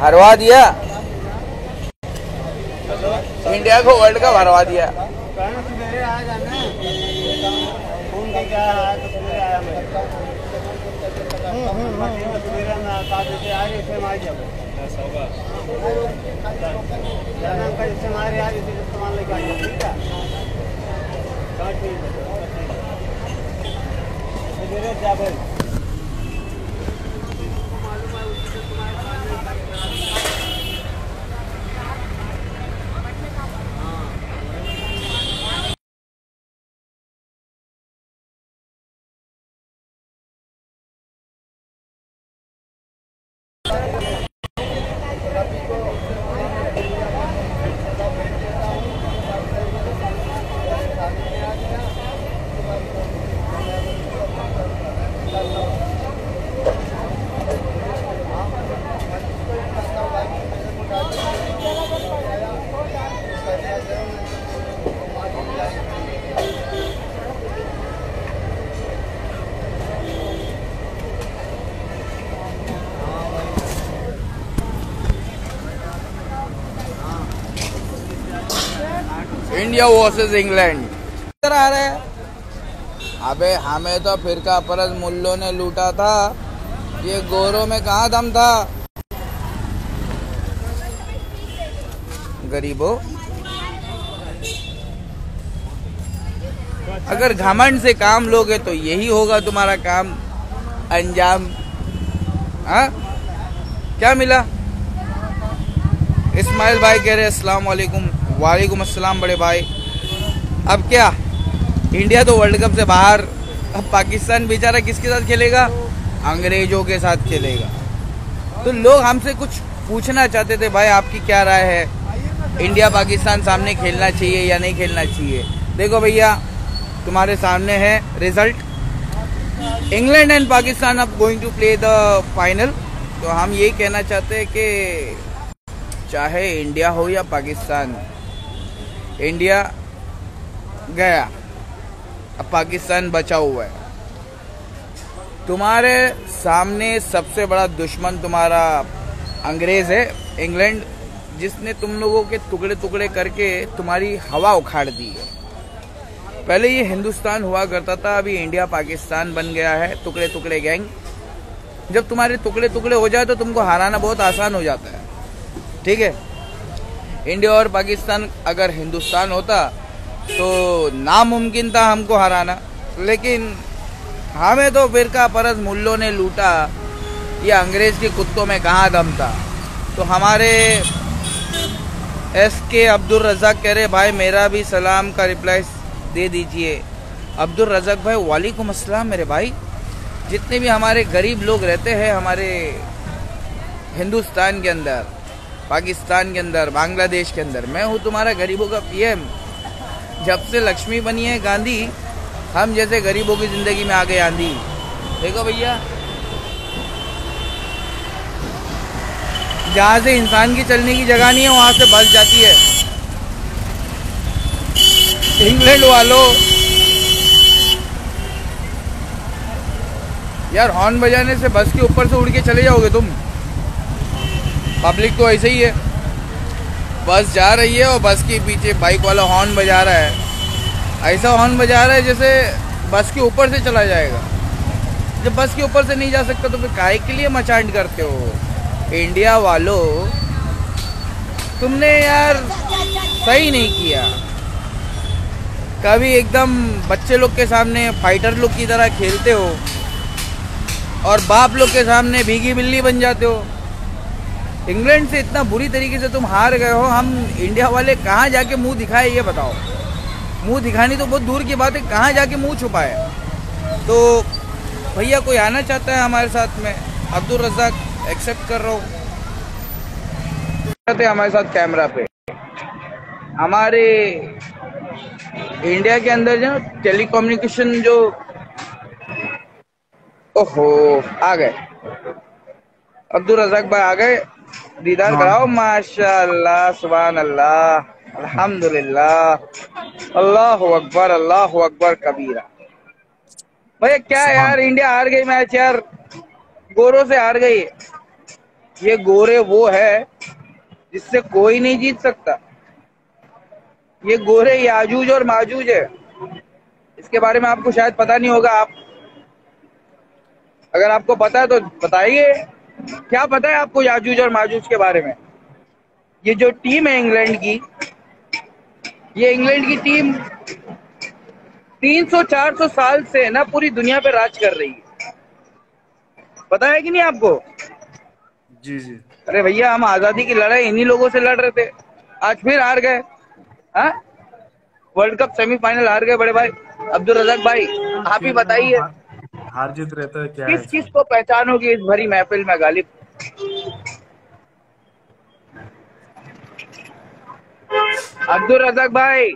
हरवा दिया। इंडिया को वर्ल्ड कप हरवा दिया। कहना सवेरे जाना उसको तुम्हारे साथ इंडिया वर्सेस इंग्लैंड आ रहे हैं। अबे हमें तो फिरका परस मुल्लों ने लूटा था। ये गोरों में कहा दम था? गरीबों। अगर घमंड से काम लोगे तो यही होगा तुम्हारा काम। अंजाम। हाँ? क्या मिला? इस्माइल भाई कह रहे अस्सलाम वालेकुम वालेकुम अस्सलाम बड़े भाई। अब क्या? इंडिया तो वर्ल्ड कप से बाहर, अब पाकिस्तान बेचारा किसके साथ खेलेगा? अंग्रेज़ों के साथ खेलेगा। तो लोग हमसे कुछ पूछना चाहते थे, भाई आपकी क्या राय है? इंडिया पाकिस्तान सामने खेलना चाहिए या नहीं खेलना चाहिए? देखो भैया, तुम्हारे सामने है रिज़ल्ट इंग्लैंड एंड पाकिस्तान अब going to play the final तो हम यही कहना चाहते हैं कि चाहे इंडिया हो या पाकिस्तान इंडिया गया। अब पाकिस्तान बचा हुआ है। तुम्हारे सामने सबसे बड़ा दुश्मन तुम्हारा अंग्रेज़ है, इंग्लैंड, जिसने तुम लोगों के टुकड़े टुकड़े करके तुम्हारी हवा उखाड़ दी है। पहले ये हिंदुस्तान हुआ करता था, अभी इंडिया पाकिस्तान बन गया है टुकड़े टुकड़े गैंग। जब तुम्हारे टुकड़े टुकड़े हो जाए तो तुमको हराना बहुत आसान हो जाता है। ठीक है? इंडिया और पाकिस्तान अगर हिंदुस्तान होता तो नामुमकिन था हमको हराना। लेकिन हमें तो फिर का परस मुल्लों ने लूटा, ये अंग्रेज़ के कुत्तों में कहाँ दम था? तो हमारे एस के अब्दुल रजाक कह रहे, भाई, मेरा भी सलाम का रिप्लाई दे दीजिए। अब्दुल रजाक, भाई, वालेकुम अस्सलाम मेरे भाई। जितने भी हमारे गरीब लोग रहते हैं हमारे हिंदुस्तान के अंदर पाकिस्तान के अंदर, बांग्लादेश के अंदर। मैं हूँ तुम्हारा गरीबों का पीएम। जब से लक्ष्मी बनी है गांधी, हम जैसे गरीबों की ज़िंदगी में आ गए आंधी। देखो भैया। जहाँ से इंसान की चलने की जगह नहीं है, वहाँ से बस जाती है। इंग्लैंड वालों। यार, हॉर्न बजाने से बस के ऊपर से उड़ के चले जाओगे तुम। पब्लिक तो ऐसे ही है। बस जा रही है और बस के पीछे बाइक वाला हॉर्न बजा रहा है। ऐसा हॉर्न बजा रहा है जैसे बस के ऊपर से चला जाएगा। जब बस के ऊपर से नहीं जा सकता तो फिर काय के लिए मचांड करते हो? इंडिया वालों, तुमने यार सही नहीं किया। कभी एकदम बच्चे लोग के सामने फाइटर लोग की तरह खेलते हो और बाप लोग के सामने भीगी बिल्ली बन जाते हो। इंग्लैंड से इतना बुरी तरीके से तुम हार गए हो, हम इंडिया वाले कहाँ जाके मुँह दिखाए ये बताओ? मुँह दिखानी तो बहुत दूर की बात है, कहाँ जाके मुँह छुपाए? तो भैया कोई आना चाहता है हमारे साथ में? अब्दुल रजाक एक्सेप्ट कर रहा हूँ। हमारे साथ कैमरा पे। हमारे इंडिया के अंदर जो टेलीकम्युनिकेशन जो ओहो, आ गए। अब्दुल रजाक भाई आ गए। दीदार हाँ। कराओ माशाल्लाह सुबहान अल्लाह अल्हम्दुलिल्लाह। अल्लाह अकबर अल्लाह अकबर कबीरा। भैया क्या यार इंडिया हार गई मैच यार। गोरों से हार गई। ये गोरे वो है जिससे कोई नहीं जीत सकता। ये गोरे याजूज और माजूज है। इसके बारे में आपको शायद पता नहीं होगा आप अगर आपको पता है तो बताइए। क्या पता है आपको याजूज और माजूज के बारे में? ये जो टीम है इंग्लैंड की ये इंग्लैंड की टीम 300-400 साल से ना पूरी दुनिया पे राज कर रही है। पता है कि नहीं आपको? जी जी। अरे भैया हम आज़ादी की लड़ाई इन्हीं लोगों से लड़ रहे थे। आज फिर हार गए। हाँ? वर्ल्ड कप सेमीफाइनल हार गए बड़े भाई। अब्दुल रजाक भाई आप ही बताइए। हार- जीत रहता है क्या है? किस किस को पहचानोगे इस भरी महफिल में गालिब? अब्दुल रजाक भाई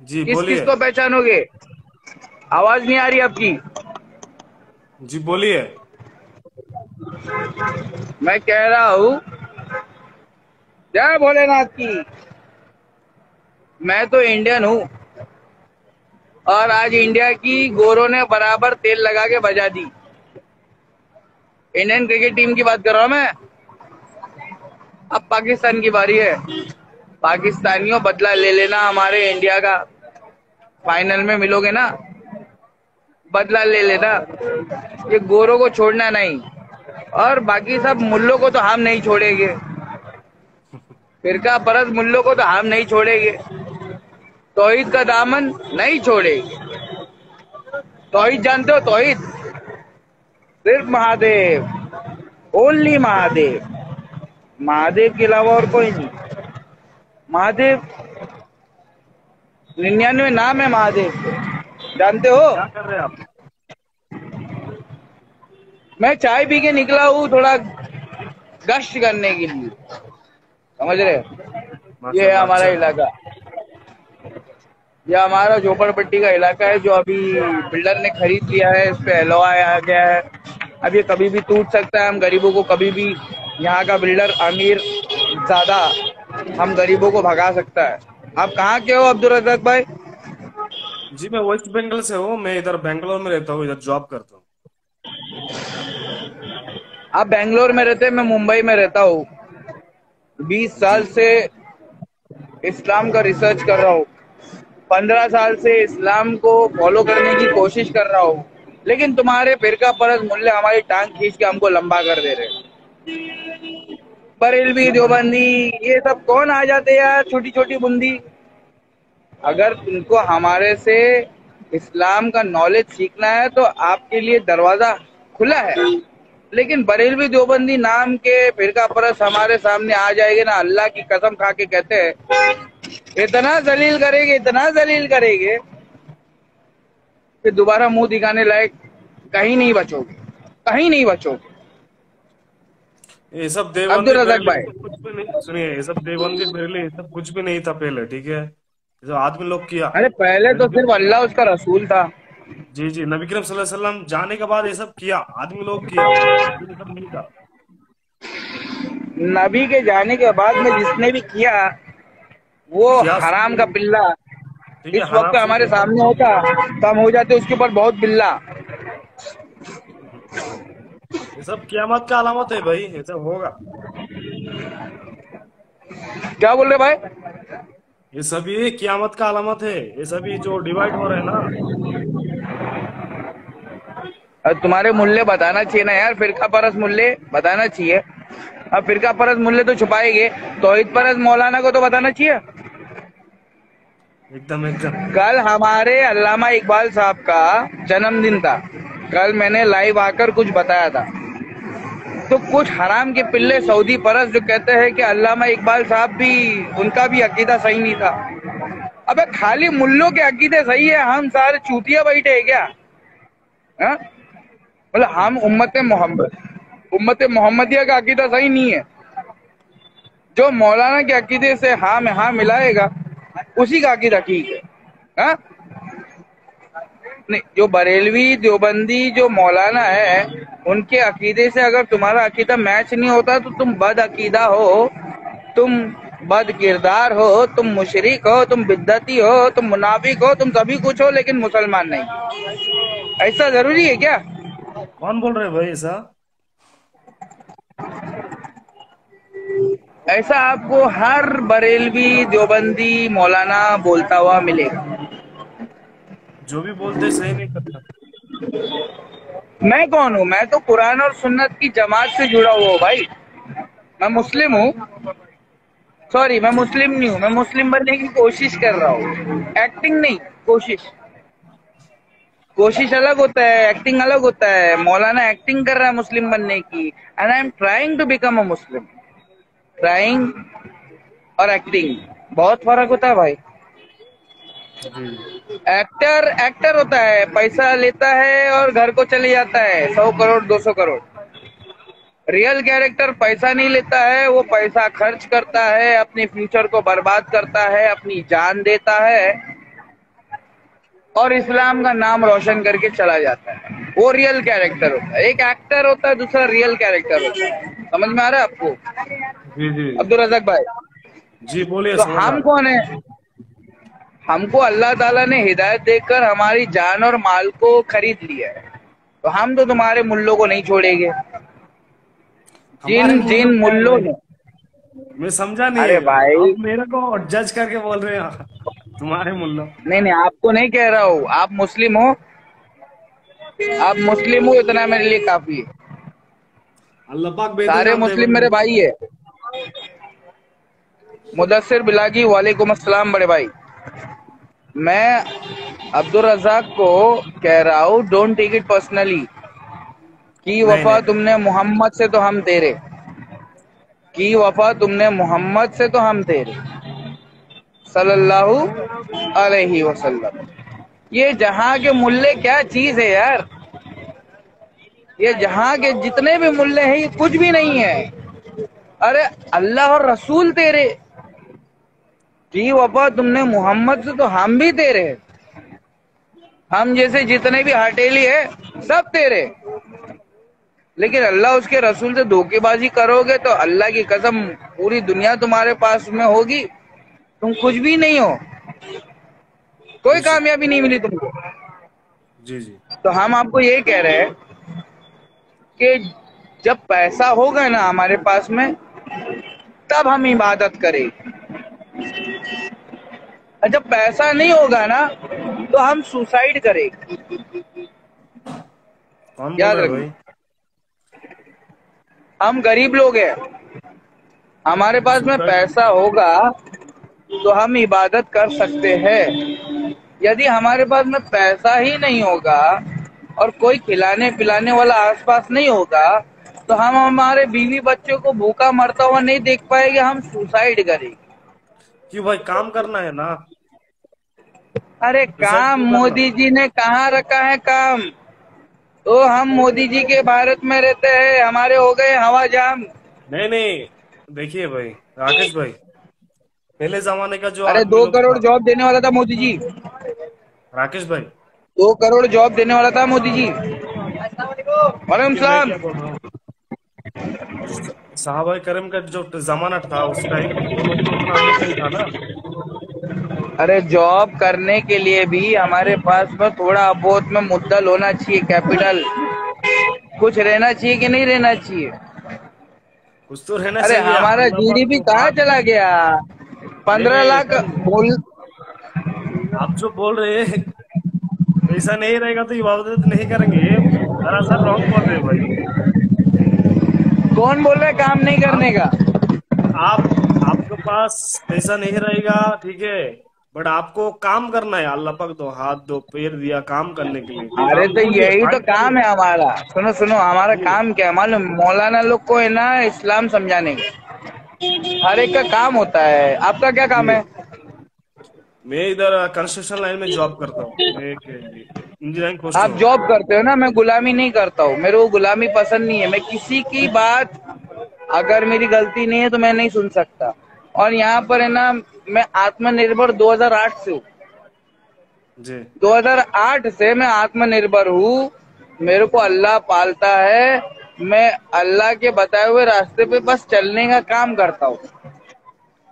जी किस बोलिए। किस को पहचानोगे? आवाज़ नहीं आ रही आपकी। जी बोलिए। मैं कह रहा हूँ जय भोलेनाथ की। मैं तो इंडियन हूँ। और आज इंडिया की गोरों ने बराबर तेल लगा के बजा दी। इंडियन क्रिकेट टीम की बात कर रहा हूँ मैं। अब पाकिस्तान की बारी है। पाकिस्तानियों बदला ले लेना हमारे इंडिया का। फाइनल में मिलोगे ना? बदला ले लेना। ये गोरों को छोड़ना नहीं। और बाकी सब मुल्लों को तो हम नहीं छोड़ेंगे। फिर का परस मुल्लों को तो हम नहीं छोड़ेंगे। तोहिद का दामन नहीं छोड़ेंगे तोहिद जानते हो तोहिद सिर्फ़ महादेव। ओनली महादेव। महादेव के अलावा और कोई नहीं। महादेव निन्यानवे नाम है महादेव के। जानते हो? क्या कर रहे आप? मैं चाय पी के निकला हूँ थोड़ा गश्त करने के लिए। समझ रहे ये हमारा अच्छा। इलाका। ये हमारा झोपड़पट्टी का इलाका है जो अभी बिल्डर ने खरीद लिया है इस पे एलओआई आ गया है। अब ये कभी भी टूट सकता है हम गरीबों को कभी भी यहाँ का बिल्डर अमीर ज़्यादा हम गरीबों को भगा सकता है। आप कहाँ के हो अब्दुल रजाक भाई? जी मैं वेस्ट बंगाल से हूँ मैं इधर बैंगलोर में रहता हूँ इधर जॉब करता हूँ। आप बेंगलोर में रहते हैं मैं मुंबई में रहता हूँ। बीस साल से इस्लाम का रिसर्च कर रहा हूँ। पंद्रह साल से इस्लाम को फॉलो करने की कोशिश कर रहा हूँ। लेकिन तुम्हारे फिर का परस मूल्य हमारी टांग खींच के हमको लंबा कर दे रहे बरेलवी, देवबंदी, ये सब कौन आ जाते यार छोटी छोटी बूंदी? अगर तुमको हमारे से इस्लाम का नॉलेज सीखना है तो आपके लिए दरवाज़ा खुला है। लेकिन बरेलवी, देवबंदी नाम के फिरका परस हमारे सामने आ जाएँगे ना, अल्लाह की कसम खा के कहते हैं इतना जलील करेंगे इतना जलील करेंगे कि दोबारा मुँह दिखाने लायक कहीं नहीं बचोगे कहीं नहीं बचोगे। ये सब देवबंदी अब्दुल रजाक भाई। कुछ भी नहीं सुनिए ये सब देवबंदी पहले ये सब कुछ भी नहीं था पहले ठीक है? सब आदमी लोग किया। अरे पहले तो सिर्फ़ अल्लाह उसका रसूल था। जी जी नबी करीम सल्लल्लाहु अलैहि वसल्लम जाने के बाद ये सब किया आदमी लोग किया सब नहीं था। नबी के जाने के बाद में जिसने भी किया वो हराम का है। इस वक्त हमारे सामने होता तो हम हो जाते उसके ऊपर बहुत बिल्ला। ये सब कियामत का अलामत है भाई ये सब होगा। क्या बोल रहे भाई? ये सभी कियामत का अलामत है ये सभी जो डिवाइड हो रहे हैं ना। तुम्हारे मूल्य बताना चाहिए ना यार फिरका परस मूल्य बताना चाहिए। अब फिरका परस मूल्य तो छुपाएँगे। तोहिद परस मौलाना को तो बताना चाहिए। एकदम एकदम। कल हमारे अल्लामा इकबाल साहब का जन्मदिन था। कल मैंने लाइव आकर कुछ बताया था। तो कुछ हराम के पिल्ले सऊदी परस जो कहते हैं कि अल्लामा इकबाल साहब भी उनका भी अकीदा सही नहीं था। अबे खाली मुल्लों के अकीदे सही है हम सारे चूतिया बैठे हैं क्या? मतलब हम उम्मत मोहम्मद। उम्मत मोहम्मदिया का अकीदा सही नहीं है। जो मौलाना के अकीदे से हाँ में हाँ मिलाएगा, उसी का अकीदा ठीक है। हाँ? नहीं, जो बरेलवी देवबंदी जो मौलाना है, उनके अकीदे से अगर तुम्हारा अकीदा मैच नहीं होता तो तुम बद अकीदा हो, तुम बद किरदार हो, तुम मुशरिक हो, तुम बिद्दती हो, तुम मुनाफिक हो, तुम सभी कुछ हो, लेकिन मुसलमान नहीं। ऐसा ज़रूरी है क्या? कौन बोल रहे भाई ऐसा? ऐसा आपको हर बरेलवी देवबंदी मौलाना बोलता हुआ मिलेगा। जो भी बोलते सही नहीं करता। मैं कौन हूँ? मैं तो कुरान और सुन्नत की जमात से जुड़ा हुआ हूँ भाई। मैं मुस्लिम हूँ। सॉरी मैं मुस्लिम नहीं हूँ। मैं मुस्लिम बनने की कोशिश कर रहा हूँ। एक्टिंग नहीं कोशिश। कोशिश अलग होता है एक्टिंग अलग होता है। मौलाना एक्टिंग कर रहा है मुस्लिम बनने की। And I am trying to become a Muslim trying और एक्टिंग बहुत फ़र्क होता है भाई। एक्टर एक्टर होता है। पैसा लेता है और घर को चले जाता है। सौ करोड़, दो सौ करोड़। रियल कैरेक्टर पैसा नहीं लेता है, वो पैसा खर्च करता है, अपने फ्यूचर को बर्बाद करता है, अपनी जान देता है। और इस्लाम का नाम रोशन करके चला जाता है। वो रियल कैरेक्टर होता है। एक एक्टर होता है दूसरा रियल कैरेक्टर होता है। समझ में आ रहा है आपको? जी जी। अब्दुल रजक भाई। जी बोलिए तो हम कौन है? हमको अल्लाह ताला ने हिदायत देकर हमारी जान और माल को खरीद लिया है। तो हम तो तुम्हारे मुल्लों को नहीं छोड़ेंगे। जिन जिन मुल्लों ने मैं समझा नहीं अरे भाई। मेरे को जज करके बोल रहे हैं। तुम्हारे मुल्ला। नहीं नहीं आपको नहीं कह रहा हूँ। आप मुस्लिम हो। आप मुस्लिम हो इतना मेरे लिए काफ़ी है। अल्लाह पाक सारे मुस्लिम मेरे भाई है। मुदस्सिर बिलागी वालेकुम अस्सलाम बड़े भाई। मैं अब्दुल रजाक को कह रहा हूँ डोंट टेक इट पर्सनली की वफा तुमने मोहम्मद से तो हम तेरे। की वफा तुमने मोहम्मद से तो हम तेरे। सल्लल्लाहु अलैहि वसल्लम। ये जहाँ के मुल्ले क्या चीज़ है यार? ये जहाँ के जितने भी मुल्ले हैं, ये कुछ भी नहीं है। अरे अल्लाह और रसूल तेरे। की वफा, तुमने मोहम्मद से तो हम भी तेरे हम जैसे जितने भी हटेली है, सब तेरे। लेकिन अल्लाह उसके रसूल से धोखेबाजी करोगे तो अल्लाह की कसम, पूरी दुनिया तुम्हारे पास में होगी। तुम कुछ भी नहीं हो। कोई कामयाबी नहीं मिली तुमको। जी जी। तो हम आपको ये कह रहे हैं कि जब पैसा होगा ना हमारे पास में तब हम इबादत करें जब पैसा नहीं होगा ना तो हम सुसाइड करें याद। भाई? हम गरीब लोग हैं। हमारे पास में पैसा होगा तो हम इबादत कर सकते हैं। यदि हमारे पास में पैसा ही नहीं होगा और कोई खिलाने पिलाने वाला आसपास नहीं होगा तो हम हमारे बीवी बच्चों को भूखा मरता हुआ नहीं देख पाएँगे हम सुसाइड करेंगे। क्यों भाई काम करना है ना? अरे काम मोदी जी ने कहा रखा है काम? तो हम मोदी जी के भारत में रहते हैं हमारे हो गए हवा जाम। नहीं नहीं देखिए भाई राकेश भाई पहले जमाने का जो अरे दो करोड़ जॉब देने वाला था मोदी जी। राकेश भाई। दो करोड़ जॉब देने वाला था मोदी जी। वालेकुम सलाम। साहब करम का जो जमाना था उस टाइम अमीर नहीं था ना। अरे जॉब करने के लिए भी हमारे पास में थोड़ा बहुत में मुद्दल होना चाहिए कैपिटल। कुछ रहना चाहिए कि नहीं रहना चाहिए? कुछ तो रहना अरे हमारा जीडीपी कहाँ चला गया? पंद्रह लाख बोल आप जो बोल रहे हैं पैसा नहीं रहेगा तो इबादत नहीं करेंगे। दरअसल रॉन्ग बोल रहे भाई। कौन बोल रहे काम नहीं करने का? आप आपके पास पैसा नहीं रहेगा ठीक है? बट आपको काम करना है अल्लाह पाक दो हाथ दो पैर दिया काम करने के लिए। अरे तो यही तो काम है हमारा। सुनो सुनो हमारा काम क्या है? मालूम मौलाना लोग को है ना इस्लाम समझाने। का हर एक का काम होता है। आपका क्या काम है? मैं इधर कंस्ट्रक्शन लाइन में जॉब करता हूँ। इंजीनियरिंग आप जॉब करते हो ना मैं गुलामी नहीं करता हूँ। मेरे को गुलामी पसंद नहीं है। मैं किसी की बात अगर मेरी गलती नहीं है तो मैं नहीं सुन सकता। और यहाँ पर है ना मैं आत्मनिर्भर 2008 से हूँ। जी। 2008 से मैं आत्मनिर्भर हूँ। मेरे को अल्लाह पालता है। मैं अल्लाह के बताए हुए रास्ते पे बस चलने का काम करता हूँ।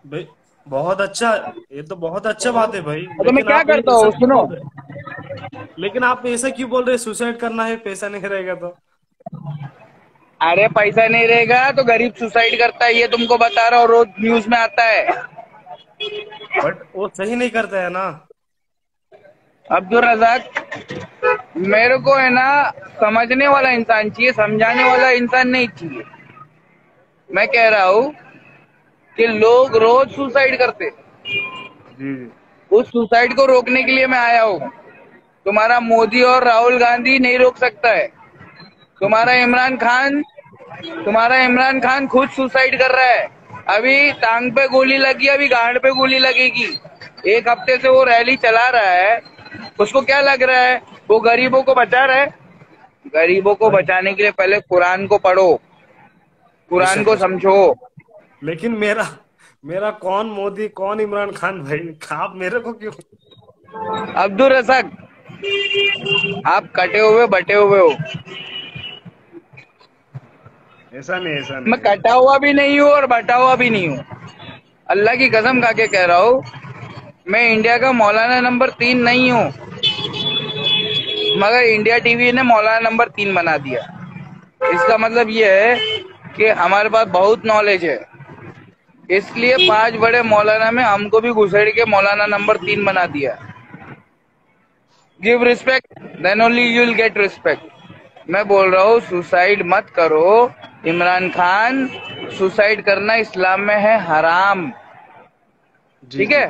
भाई बहुत अच्छा ये तो बहुत अच्छा बात है भाई। तो मैं क्या करता हूँ सुनो? लेकिन आप ऐसा क्यों बोल रहे सुसाइड करना है पैसा नहीं रहेगा तो? अरे पैसा नहीं रहेगा तो गरीब सुसाइड करता है ये तुमको बता रहा हूँ रोज न्यूज़ में आता है। बट वो सही नहीं करता है ना? अब्दुल रजाक मेरे को है ना समझने वाला इंसान चाहिए समझाने वाला इंसान नहीं चाहिए। मैं कह रहा हूँ कि लोग रोज सुसाइड करते उस सुसाइड को रोकने के लिए मैं आया हूँ। तुम्हारा मोदी और राहुल गांधी नहीं रोक सकता है। तुम्हारा इमरान खान तुम्हारा इमरान खान खुद सुसाइड कर रहा है। अभी टांग पे गोली लगी अभी गांड पे गोली लगेगी। एक हफ़्ते से वो रैली चला रहा है। उसको क्या लग रहा है? वो गरीबों को बचा रहे। गरीबों को बचाने के लिए पहले कुरान को पढ़ो। कुरान को समझो। लेकिन मेरा मेरा कौन मोदी कौन इमरान खान भाई? आप मेरे को क्यों? अब्दुल रसक आप कटे हुए बटे हुए हो। ऐसा नहीं ऐसा नहीं। मैं कटा हुआ भी नहीं हूँ और बटा हुआ भी नहीं हूँ। अल्लाह की कसम खा के कह रहा हूँ मैं इंडिया का मौलाना नंबर तीन नहीं हूँ। मगर इंडिया टीवी ने मौलाना नंबर तीन बना दिया। इसका मतलब ये है कि हमारे पास बहुत नॉलेज है। इसलिए पाँच बड़े मौलाना में हमको भी घुसेड़ के मौलाना नंबर तीन बना दिया। Give respect then only you will get respect मैं बोल रहा हूँ सुसाइड मत करो। इमरान खान सुसाइड करना इस्लाम में है हराम। ठीक है?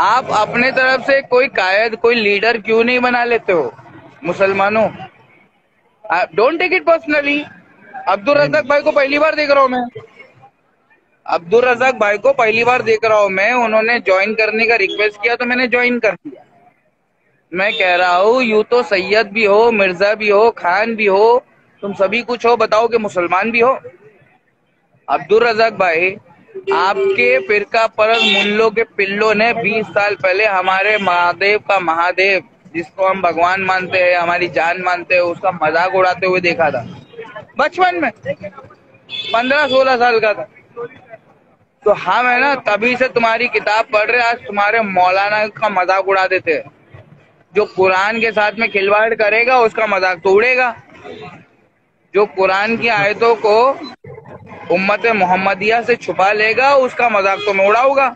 आप अपने तरफ़ से कोई कायद कोई लीडर क्यों नहीं बना लेते हो? मुसलमानों। Don't take it personally Abdul Razzaq भाई को पहली बार देख रहा हूँ मैं। अब्दुल रजाक भाई को पहली बार देख रहा हूँ मैं। उन्होंने ज्वाइन करने का रिक्वेस्ट किया तो मैंने ज्वाइन कर दिया। मैं कह रहा हूँ यू तो सैयद भी हो मिर्ज़ा भी हो खान भी हो तुम सभी कुछ हो बताओ कि मुसलमान भी हो? अब्दुल रजाक भाई आपके फिरका परस मुल्लों के पिल्लों ने 20 साल पहले हमारे महादेव का महादेव, जिसको हम भगवान मानते हैं, हमारी जान मानते हैं, उसका मज़ाक उड़ाते हुए देखा था। बचपन में। पंद्रह सोलह साल का था। तो हम है ना, तभी से तुम्हारी किताब पढ़ रहे, आज तुम्हारे मौलाना का मज़ाक उड़ा देते हैं जो कुरान के साथ में खिलवाड़ करेगा, उसका मज़ाक तो उड़ेगा। जो कुरान की आयतों को उम्मत मोहम्मदिया से छुपा लेगा, उसका मज़ाक तो मैं उड़ाऊँगा।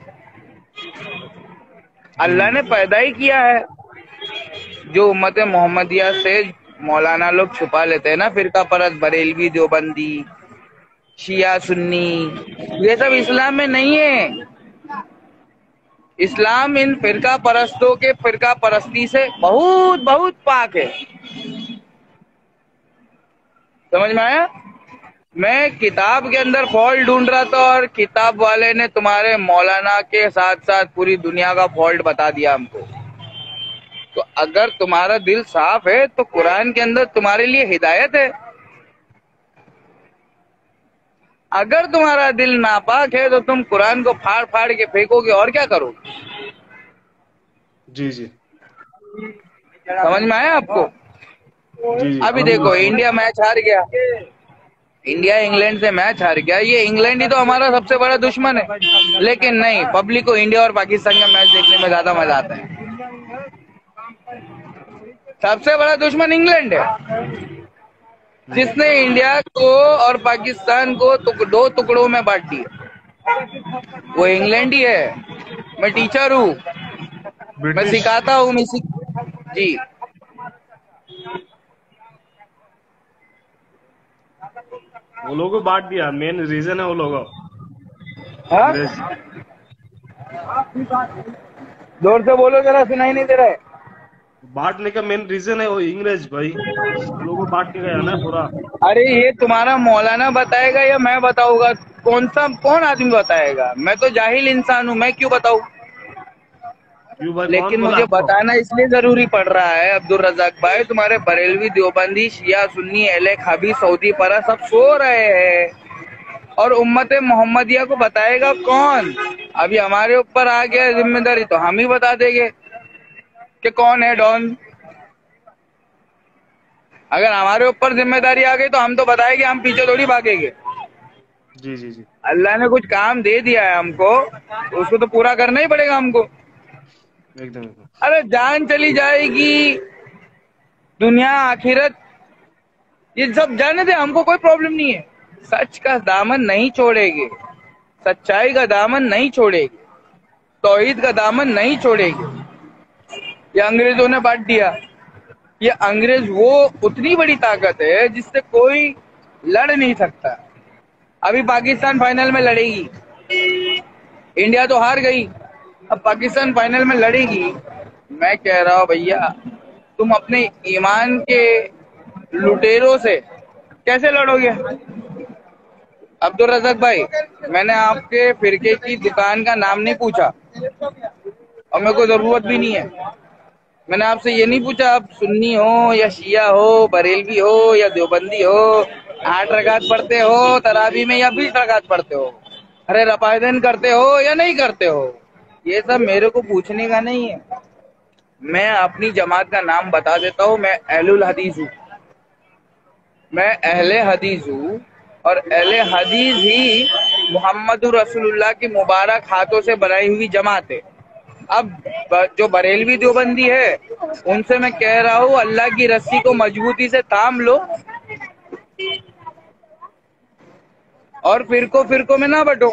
अल्लाह ने पैदा ही किया है। जो उम्मत मोहम्मदिया से मौलाना लोग छुपा लेते हैं ना, फिरका परत बरेलवी देवबंदी शिया, सुन्नी, ये सब इस्लाम में नहीं है। इस्लाम इन फिरका परस्तों के फिरका परस्ती से बहुत बहुत पाक है। समझ में आया? मैं किताब के अंदर फॉल्ट ढूंढ रहा था और किताब वाले ने तुम्हारे मौलाना के साथ साथ पूरी दुनिया का फॉल्ट बता दिया हमको। तो अगर तुम्हारा दिल साफ़ है तो कुरान के अंदर तुम्हारे लिए हिदायत है। अगर तुम्हारा दिल नापाक है तो तुम कुरान को फाड़ फाड़ के फेंकोगे और क्या करोगे? जी जी। समझ में आया आपको? अभी देखो इंडिया मैच हार गया। इंडिया इंग्लैंड से मैच हार गया। ये इंग्लैंड ही तो हमारा सबसे बड़ा दुश्मन है। लेकिन नहीं पब्लिक को इंडिया और पाकिस्तान का मैच देखने में ज़्यादा मज़ा आता है। सबसे बड़ा दुश्मन इंग्लैंड है। जिसने इंडिया को और पाकिस्तान को तुक, दो टुकड़ों में बांट दिया। वो इंग्लैंड ही है। मैं टीचर हूँ। मैं सिखाता हूँ मैं सिख जी। वो लोगों को बांट दिया। मेन रीजन है वो लोगों हाँ? ज़ोर से बोलो जरा सुनाई नहीं दे रहा है। बांटने का मेन रीजन है वो इंग्रेज भाई। लोगों को बांट के गया ना पूरा। अरे ये तुम्हारा मौलाना बताएगा या मैं बताऊँगा? कौन सा कौन आदमी बताएगा? मैं तो जाहिल इंसान हूँ मैं क्यों बताऊँ? लेकिन मुझे बताना इसलिए ज़रूरी पड़ रहा है अब्दुल रजाक भाई तुम्हारे बरेलवी देवबंदी शिया सुन्नी एले खाबी सऊदी परा सब सो रहे हैं। और उम्मत मोहम्मदिया को बताएगा कौन? अभी हमारे ऊपर आ गया ज़िम्मेदारी तो हम ही बता देंगे कि कौन है डॉन। अगर हमारे ऊपर ज़िम्मेदारी आ गई तो हम तो बताएँगे हम पीछे थोड़ी भागेंगे। जी जी जी। अल्लाह ने कुछ काम दे दिया है हमको उसको तो पूरा करना ही पड़ेगा हमको। एकदम अरे जान चली जाएगी। दुनिया, आखिरत, ये सब जाने दे, हमको कोई प्रॉब्लम नहीं है। सच का दामन नहीं छोड़ेंगे। सच्चाई का दामन नहीं छोड़ेगी। तोहीद का दामन नहीं छोड़ेगी। ये अंग्रेज़ों ने बांट दिया। ये अंग्रेज़ वो उतनी बड़ी ताकत है जिससे कोई लड़ नहीं सकता। अभी पाकिस्तान फाइनल में लड़ेगी। इंडिया तो हार गई। अब पाकिस्तान फाइनल में लड़ेगी। मैं कह रहा हूँ, भैया, तुम अपने ईमान के लुटेरों से कैसे लड़ोगे? अब्दुल रजक भाई, मैंने आपके फिरके की दुकान का नाम नहीं पूछा। और मेरे को ज़रूरत भी नहीं है। मैंने आपसे ये नहीं पूछा, आप सुन्नी हो या शिया हो, बरेलवी हो या देवबंदी हो आठ रकात पढ़ते हो तराबी में या बीस रकात पढ़ते हो अरे रपायदन करते हो या नहीं करते हो। ये सब मेरे को पूछने का नहीं है। मैं अपनी जमात का नाम बता देता हूँ। मैं अहलुल हदीस हूँ। मैं अहले हदीस हूँ और अहले हदीस ही मोहम्मद रसूलुल्लाह की मुबारक हाथों से बनाई हुई जमात है। अब जो बरेलवी देवबंदी है, उनसे मैं कह रहा हूँ, अल्लाह की रस्सी को मजबूती से थाम लो। और फिरको फिरको में ना बटो।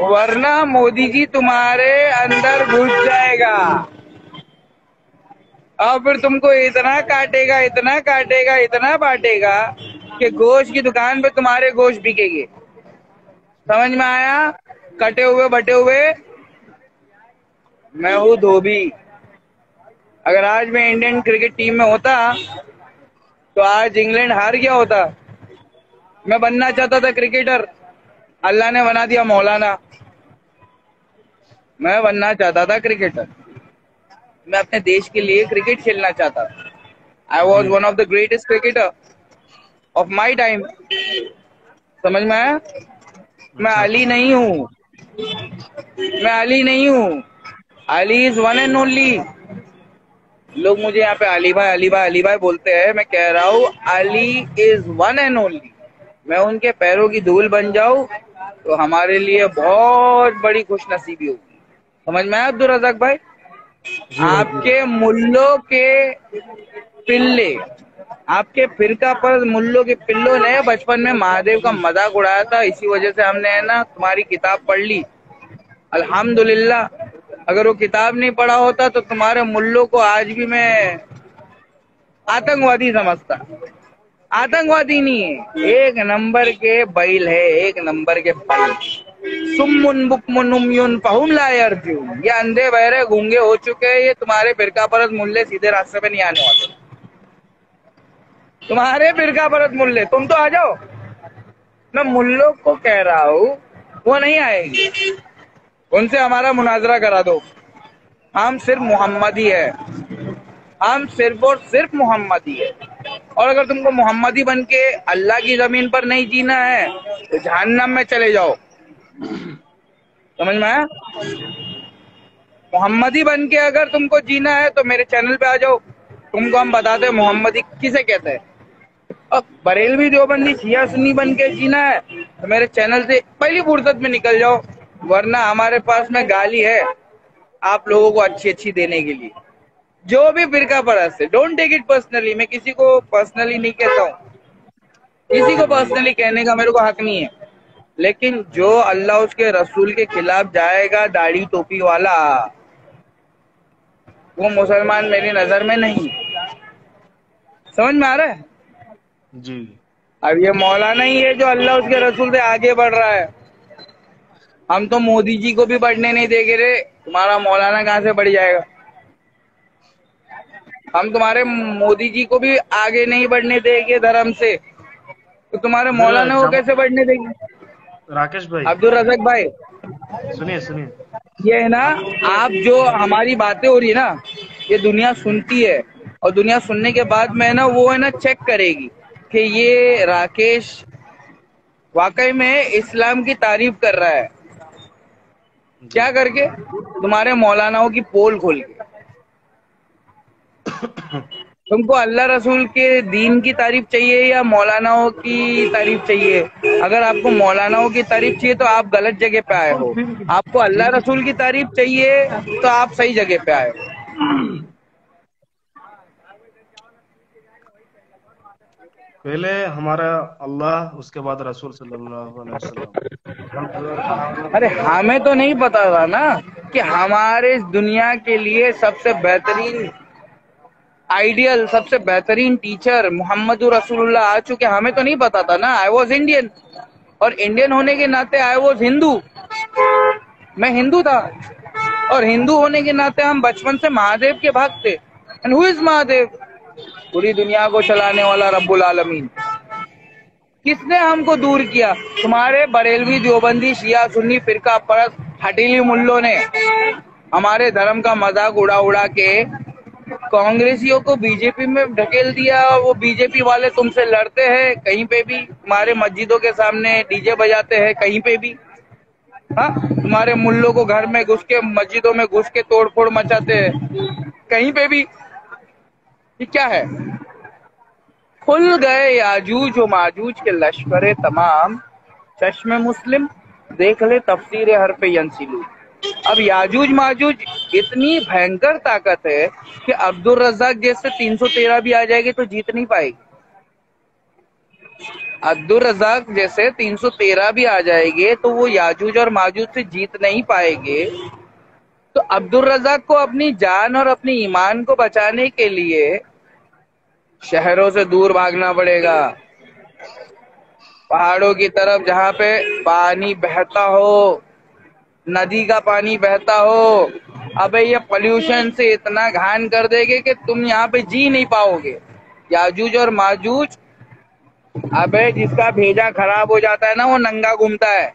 वरना मोदी जी तुम्हारे अंदर घुस जाएगा। और फिर तुमको इतना काटेगा इतना काटेगा, इतना बांटेगा कि गोश्त की दुकान पे तुम्हारे गोश्त बिकेंगे। समझ में आया? कटे हुए, बटे हुए। मैं हूँ धोबी। अगर आज मैं इंडियन क्रिकेट टीम में होता तो आज इंग्लैंड हार गया होता। मैं बनना चाहता था क्रिकेटर। अल्लाह ने बना दिया मौलाना। मैं बनना चाहता था क्रिकेटर मैं अपने देश के लिए क्रिकेट खेलना चाहता था। I was one of the greatest cricketer of my time समझ में आया? मैं अली नहीं हूँ। मैं अली नहीं हूँ। Ali is one and only लोग मुझे यहाँ पे अली भाई अली भाई अली भाई बोलते हैं। मैं कह रहा हूँ Ali is one and only मैं उनके पैरों की धूल बन जाऊँ तो हमारे लिए बहुत बड़ी खुश नसीबी होगी। समझ में आया अब्दुल रजाक भाई आपके मुल्लों के पिल्ले आपके फिरका पर मुल्लों के पिल्लों ने बचपन में महादेव का मज़ाक उड़ाया था। इसी वजह से हमने है ना तुम्हारी किताब पढ़ ली। अल्हम्दुलिल्लाह अगर वो किताब नहीं पढ़ा होता तो तुम्हारे मुल्लों को आज भी मैं आतंकवादी समझता। आतंकवादी नहीं है। एक नंबर के बैल है, एक नंबर के बैल सुमुन बुकमुन उमयुन पहुम लायर ये अंधे बहरे गूँगे हो चुके हैं, ये तुम्हारे फिरका परत मूल्य सीधे रास्ते पे नहीं आने वाले। तुम्हारे फिरका परत मुल्ले तुम तो आ जाओ। मैं मुल्लों को कह रहा हूँ, वो नहीं आएगी। उनसे हमारा मुनाजरा करा दो। हम सिर्फ़ मोहम्मदी है। हम सिर्फ़ और सिर्फ़ मोहम्मदी है। और अगर तुमको मोहम्मदी बन के अल्लाह की ज़मीन पर नहीं जीना है तो जहन्नम में चले जाओ। समझ में आया? मोहम्मदी बन के अगर तुमको जीना है तो मेरे चैनल पे आ जाओ। तुमको हम बताते हैं, मोहम्मदी किसे कहते हैं। अब बरेलवी देवबंदी, शिया सुन्नी बन के जीना है तो मेरे चैनल से पहली फुर्सत में निकल जाओ, वरना हमारे पास में गाली है आप लोगों को अच्छी अच्छी देने के लिए। जो भी फिरका परस्त है डोंट टेक इट पर्सनली मैं किसी को पर्सनली नहीं कहता हूँ। किसी को पर्सनली कहने का मेरे को हक नहीं है। लेकिन जो अल्लाह उसके रसूल के खिलाफ जाएगा दाढ़ी टोपी वाला वो मुसलमान मेरी नज़र में नहीं। समझ में आ रहा है? जी। अब ये मौलाना ही है जो अल्लाह उसके रसूल से आगे बढ़ रहा है। हम तो मोदी जी को भी बढ़ने नहीं देंगे रे। तुम्हारा मौलाना कहाँ से बढ़ जाएगा? हम तुम्हारे मोदी जी को भी आगे नहीं बढ़ने देंगे धर्म से। तो तुम्हारे मौलाना को कैसे बढ़ने देंगे? राकेश भाई। अब्दुल रजक भाई। सुनिए सुनिए। ये है ना आप जो हमारी बातें हो रही है ना ये दुनिया सुनती है। और दुनिया सुनने के बाद में ना वो है ना चेक करेगी कि ये राकेश वाकई में इस्लाम की तारीफ़ कर रहा है। क्या करके? तुम्हारे मौलानाओं की पोल खोल के। तुमको अल्लाह रसूल के दीन की तारीफ़ चाहिए या मौलानाओं की तारीफ़ चाहिए? अगर आपको मौलानाओं की तारीफ़ चाहिए तो आप गलत जगह पे आए हो। आपको अल्लाह रसूल की तारीफ़ चाहिए तो आप सही जगह पे आए हो। पहले हमारा अल्लाह उसके बाद रसूल सल्लल्लाहु अलैहि वसल्लम। अरे हमें तो नहीं पता था ना कि हमारे इस दुनिया के लिए सबसे बेहतरीन आइडियल, सबसे बेहतरीन टीचर मोहम्मद रसूलुल्लाह आ चुके हमें तो नहीं पता था ना। आई वॉज़ इंडियन और इंडियन होने के नाते आई वॉज़ हिंदू मैं हिंदू था। और हिंदू होने के नाते हम बचपन से महादेव के भक्त थे। And who is Mahadev? पूरी दुनिया को चलाने वाला रब्बुल आलमीन। किसने हमको दूर किया? तुम्हारे बरेलवी देवबंदी, शिया, सुन्नी, फिरका, परस, हटीली मुल्लों ने। हमारे धर्म का मज़ाक उड़ा उड़ा के कांग्रेसियों को बीजेपी में ढकेल दिया और वो बीजेपी वाले तुमसे लड़ते हैं, कहीं पे भी। तुम्हारे मस्जिदों के सामने डीजे बजाते हैं, कहीं पे भी। हाँ तुम्हारे मुल्लों को घर में घुस के, मस्जिदों में घुस के तोड़ फोड़ मचाते हैं। कहीं पे भी। ये क्या है? खुल गए याजूज व माजूज के लश्कर तमाम। चश्मे मुस्लिम, देख ले तफसीर हर पे यंसिलू अब याजूज माजूज इतनी भयंकर ताकत है कि अब्दुल रजाक जैसे 313 भी आ जाएगी तो जीत नहीं पाएगी। अब्दुल रजाक जैसे 313 भी आ जाएँगे तो वो याजूज और माजूज से जीत नहीं पाएँगे। तो अब्दुल रजाक को अपनी जान और अपनी ईमान को बचाने के लिए शहरों से दूर भागना पड़ेगा। पहाड़ों की तरफ़ जहाँ पे पानी बहता हो नदी का पानी बहता हो अबे ये पोल्यूशन से इतना घान कर देंगे कि तुम यहाँ पे जी नहीं पाओगे। याजूज और माजूज अबे जिसका भेजा खराब हो जाता है ना वो नंगा घूमता है।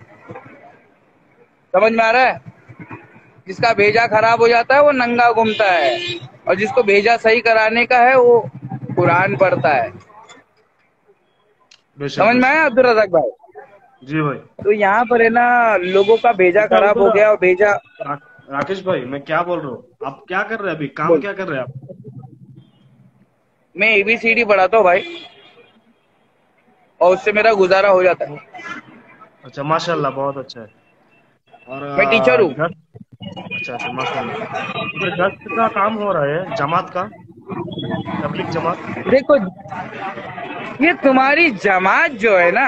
समझ में आ रहा है? जिसका भेजा खराब हो जाता है वो नंगा घूमता है। और जिसको भेजा सही कराने का है वो कुरान पढ़ता है। समझ में आया अब्दुल रजाक भाई? जी भाई। तो यहाँ पर है ना लोगों का भेजा खराब हो गया और भेजा रा, राकेश भाई मैं क्या बोल रहा हूँ? आप क्या कर रहे हैं अभी? काम बोल। क्या कर रहे हैं आप? मैं एबीसीडी पढ़ाता हूँ भाई। और उससे मेरा गुजारा हो जाता है। अच्छा माशाल्लाह बहुत अच्छा है। और मैं टीचर हूँ। अच्छा अच्छा माशाल्लाह। तो गश्त का काम हो रहा है? जमात का? तबलीग जमात? देखो ये तुम्हारी जमात जो है ना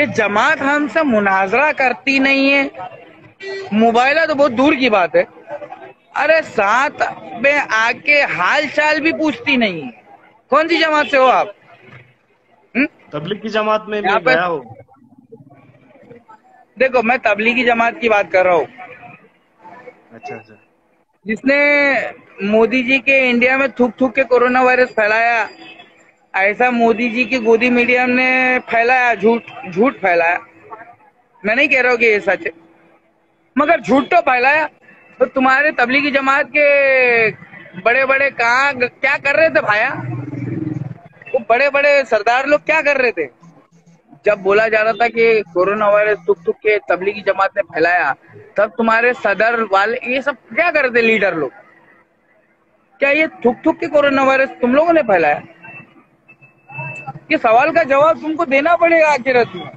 ये जमात हमसे मुनाजरा करती नहीं है। मोबाइल तो बहुत दूर की बात है। अरे साथ में आके हाल चाल भी पूछती नहीं है। कौन सी जमात से हो आप? हम्म? तबलीग की जमात मैं गया हूँ। देखो मैं तबलीगी जमात की बात कर रहा हूँ। अच्छा अच्छा। जिसने मोदी जी के इंडिया में थूक थूक के कोरोना वायरस फैलाया ऐसा मोदी जी की गोदी मीडिया ने फैलाया, झूठ झूठ फैलाया। मैं नहीं कह रहा हूँ कि ये सच है। मगर झूठ तो फैलाया। तो तुम्हारे तबलीगी जमात के बड़े बड़े कहा, क्या कर रहे थे भाया? वो तो बड़े बड़े सरदार लोग क्या कर रहे थे? जब बोला जा रहा था कि कोरोना वायरस तुक तुक के तबलीगी जमात ने फैलाया, तब तुम्हारे सदर वाले, ये सब क्या कर रहे थे लीडर लोग? क्या ये थुक थुक के कोरोना वायरस तुम लोगों ने फैलाया? ये सवाल का जवाब तुमको देना पड़ेगा आखिरत में।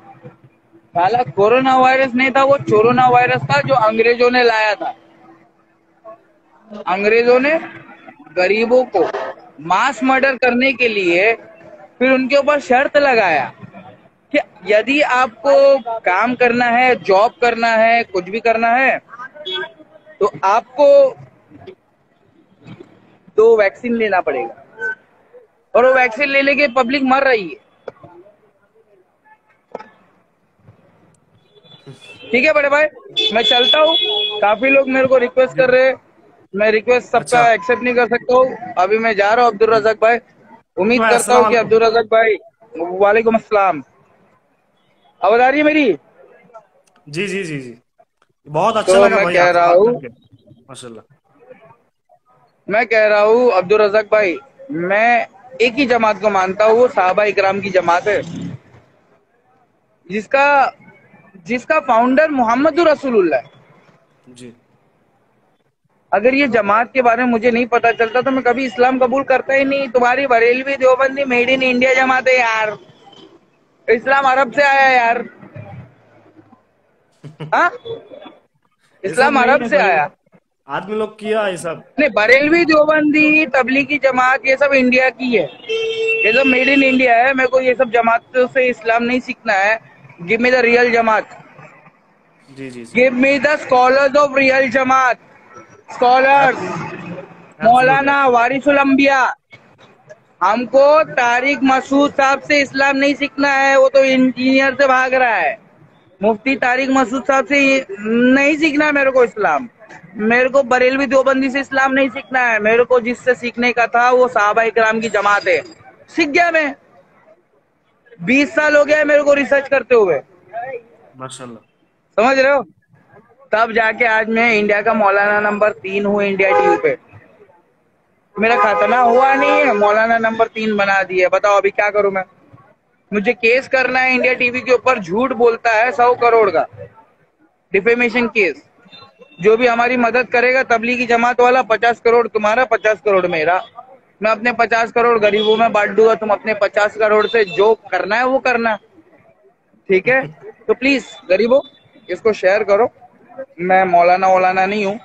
साला कोरोना वायरस नहीं था, वो चोरोना वायरस था जो अंग्रेज़ों ने लाया था। अंग्रेज़ों ने गरीबों को मास मर्डर करने के लिए फिर उनके ऊपर शर्त लगाया कि यदि आपको काम करना है, जॉब करना है, कुछ भी करना है तो आपको दो वैक्सीन लेना पड़ेगा। और वो वैक्सीन ले लेके पब्लिक मर रही है। ठीक है बड़े भाई मैं चलता हूँ। काफ़ी लोग मेरे को रिक्वेस्ट कर रहे हैं। मैं रिक्वेस्ट सबका अच्छा। एक्सेप्ट नहीं कर सकता हूँ। अभी मैं जा रहा हूँ अब्दुल रजाक भाई। उम्मीद करता हूँ कि अब्दुल रजाक भाई वालेकुम अस्सलाम। आवाज़ आ रही है मेरी? जी जी जी जी। बहुत अच्छा तो लगा मैं भाई कह रहा हूँ-। मैं कह रहा हूँ अब्दुल रजाक भाई मैं एक ही जमात को मानता हूँ वो साहबा इकराम की जमात है। जिसका जिसका फाउंडर मोहम्मद रसूलुल्लाह जी। अगर ये जमात के बारे में मुझे नहीं पता चलता तो मैं कभी इस्लाम कबूल करता ही नहीं। तुम्हारी Barelvi Deobandi made in India जमात है यार। इस्लाम अरब से आया यार। हाँ? इस्लाम अरब से आया। आदमी लोग किया ये सब। नहीं बरेलवी देवबंदी तबलीगी जमात ये सब इंडिया की है। ये सब मेड इन इंडिया है। मेरे को ये सब जमात से इस्लाम नहीं सीखना है। Give me the real jamaat. Ji ji give me the scholars of real jamaat. Scholars मौलाना वारिसुल अंबिया। हमको तारिक मसूद साहब से इस्लाम नहीं सीखना है। वो तो इंजीनियर से भाग रहा है। मुफ्ती तारिक मसूद साहब से नहीं सीखना मेरे को इस्लाम। मेरे को बरेलवी देवबंदी से इस्लाम नहीं सीखना है। मेरे को जिससे सीखने का था वो साहबा इकराम की जमात है। सीख गया मैं। बीस साल हो गया है मेरे को रिसर्च करते हुए। माशाल्लाह। समझ रहे हो? तब जाके आज मैं इंडिया का मौलाना नंबर तीन हूँ इंडिया टीवी पे। मेरा खतना हुआ नहीं है मौलाना नंबर तीन बना दिया बताओ अभी क्या करूँ मैं? मुझे केस करना है इंडिया टीवी के ऊपर झूठ बोलता है सौ करोड़ का। डिफेमेशन केस जो भी हमारी मदद करेगा, तबलीगी जमात वाला पचास करोड़ तुम्हारा, पचास करोड़ मेरा। मैं अपने पचास करोड़ गरीबों में बांट दूँगा तुम अपने पचास करोड़ से जो करना है, वो करना। ठीक है? तो प्लीज़ गरीबों, इसको शेयर करो। मैं मौलाना मौलाना नहीं हूँ।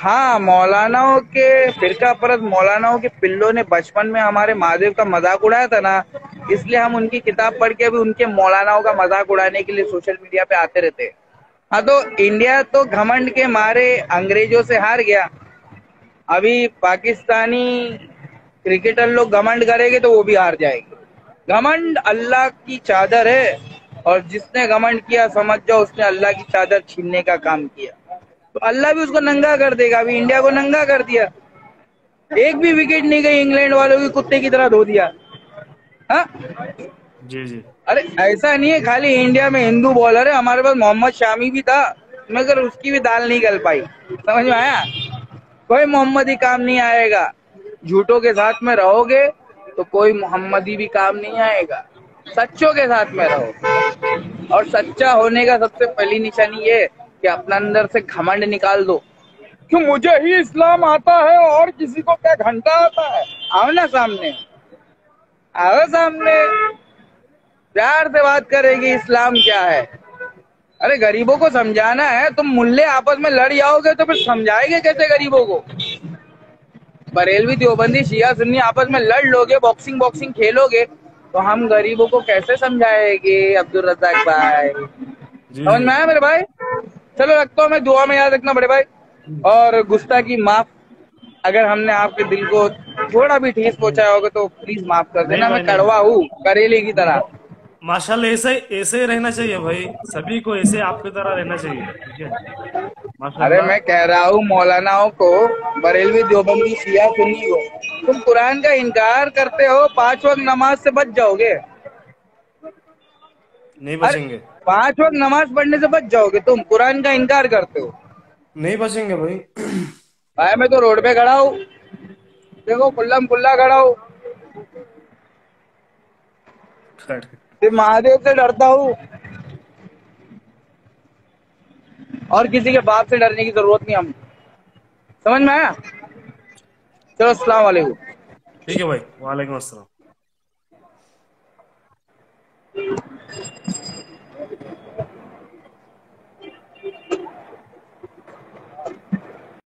हाँ मौलानाओं के फिरका परत, मौलानाओं के पिल्लों ने बचपन में हमारे महादेव का मज़ाक उड़ाया था ना, इसलिए हम उनकी किताब पढ़ के अभी उनके मौलानाओं का मज़ाक उड़ाने के लिए सोशल मीडिया पे आते रहते हैं। हाँ तो इंडिया तो घमंड के मारे अंग्रेज़ों से हार गया। अभी पाकिस्तानी क्रिकेटर लोग घमंड करेंगे तो वो भी हार जाएँगे। घमंड अल्लाह की चादर है और जिसने घमंड किया, समझ जाओ, उसने अल्लाह की चादर छीनने का काम किया। तो अल्लाह भी उसको नंगा कर देगा, अभी इंडिया को नंगा कर दिया। एक भी विकेट नहीं गई, इंग्लैंड वालों की कुत्ते की तरह धो दिया। हाँ? जी जी। अरे ऐसा नहीं है खाली इंडिया में हिंदू बॉलर है हमारे पास मोहम्मद शामी भी था मगर उसकी भी दाल नहीं गल पाई। समझ में आया? कोई मोहम्मदी काम नहीं आएगा। झूठों के साथ में रहोगे तो कोई मोहम्मदी भी काम नहीं आएगा। सच्चों के साथ में रहो। और सच्चा होने का सबसे पहली निशानी ये है कि अपना अंदर से घमंड निकाल दो। क्यों मुझे ही इस्लाम आता है और किसी को क्या घंटा आता है? आओ ना सामने। आओ सामने। प्यार से बात करेगी इस्लाम क्या है? अरे गरीबों को समझाना है तुम मुल्ले आपस में लड़ जाओगे तो फिर समझाएँगे कैसे गरीबों को? बरेलवी देवबंदी शिया सुन्नी आपस में लड़ लोगे बॉक्सिंग बॉक्सिंग खेलोगे तो हम गरीबों को कैसे समझाएँगे अब्दुल रजाक भाई? समझ में आया मेरे भाई? चलो रखता हूँ मैं दुआ में याद रखना बड़े भाई। और गुस्ताखी माफ़ अगर हमने आपके दिल को थोड़ा भी ठेस पहुँचाया होगा तो प्लीज़ माफ़ कर देना मैं कड़वा हूँ करेले की तरह। माशाल्लाह ऐसे ऐसे ही रहना चाहिए भाई। सभी को ऐसे आपकी तरह रहना चाहिए। ठीक है? अरे मैं कह रहा हूँ मौलानाओं को बरेलवी देवबंदी शिया सुन्नी को तुम कुरान का इनकार करते हो पाँच वक्त नमाज़ से बच जाओगे। नहीं बचेंगे। पाँच वक्त नमाज़ पढ़ने से बच जाओगे तुम कुरान का इनकार करते हो। नहीं बचेंगे भाई। भाई मैं तो रोड पे खड़ा हूँ। देखो कुल्लम कुल्ला खड़ा हूँ। फिर महादेव से डरता हूँ। और किसी के बाप से डरने की ज़रूरत नहीं हम। समझ में आया? चलो, अस्सलाम वालेकुम। ठीक है भाई, वालेकुम अस्सलाम।